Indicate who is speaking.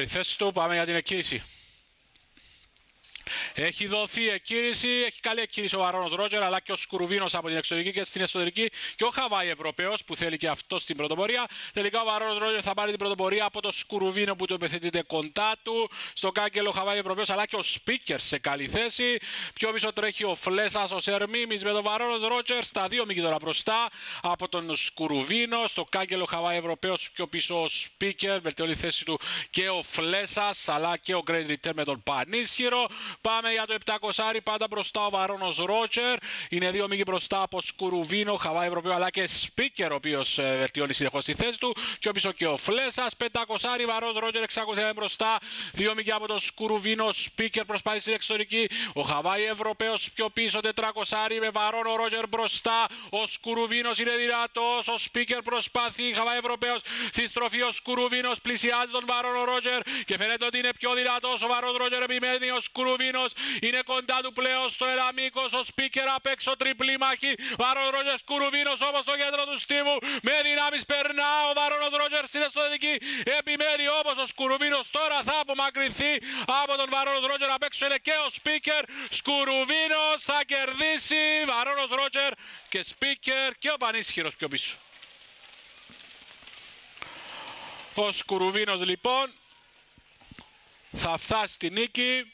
Speaker 1: Η θέση του, πάμε για την εκκίνηση. Έχει δοθεί εκκίνηση, έχει καλή εκκίνηση ο Βαρόνο Ρότζερ αλλά και ο Σκουρουβίνος από την εξωτερική και στην εσωτερική και ο Χαβάη Ευρωπαίος που θέλει και αυτό στην πρωτοπορία. Τελικά ο Βαρόνο Ρότζερ θα πάρει την πρωτοπορία από το Σκουρουβίνο που το επιθετείται κοντά του. Στο κάγκελο Χαβάη Ευρωπαίος αλλά και ο Σπίκερ σε καλή θέση. Πιο πίσω τρέχει ο Φλέσας, ο Σερμίμης με τον Βαρόνο Ρότζερ στα δύο μήκη τώρα μπροστά από τον Σκουρουβίνο. Στο κάγκελο Χαβάη Ευρωπαίος πιο πίσω ο Σπίκερ, βελτιώνει θέση του και ο Φλέσας αλλά και ο Great Return με τον Πανίσχυρο. Πάμε για το 700 πάντα μπροστά ο Βαρόνος Ρότσερ. Είναι δύο μήκη μπροστά από Σκουρουβίνο, Χαβάη Ευρωπαίο αλλά και Σπίκερ, ο οποίος ε, βελτιώνει συνεχώς τη θέση του. Πιο πίσω και ο Φλέσας. 500 Βαρόνος Ρότσερ εξακολουθεί να είναι μπροστά. Δύο μήκη από το Σκουρουβίνο, Σπίκερ προσπάθησε στην εξωτερική. Ο Χαβάη Ευρωπαίος πιο πίσω 400 με Βαρόνο Ρότσερ μπροστά. Ο Σκουρουβίνος είναι δυνατός. Ο Σπίκερ προσπαθεί. Χαβάη Ευρωπαίος στη στροφή. Ο Σκουρουβίνος πλησιάζει τον Βαρόνο Ρότσερ και φαίνεται ότι είναι πιο δυνατός. Ο Βαρόνος Ρότσερ επιμένει. Ο Σκουρουβίνος είναι κοντά του πλέον στο Εραμίκος. Ο Σπίκερ απ' έξω τριπλή μάχη. Βαρόν Ρότζερ Κουρουβίνος όμως στο κέντρο του στίβου. Με δυνάμεις περνά ο Βαρόν Ρότζερ στην εσωτερική. Επιμένει όμως ο Σκουρουβίνος τώρα θα απομακρυνθεί από τον Βαρόν Ρότζερ απ' έξω είναι και ο Σπίκερ. Σκουρουβίνος θα κερδίσει. Βαρόν Ρότζερ και Σπίκερ και ο Πανίσχυρος πιο πίσω. Ο Σκουρουβίνος λοιπόν θα φτάσει στη νίκη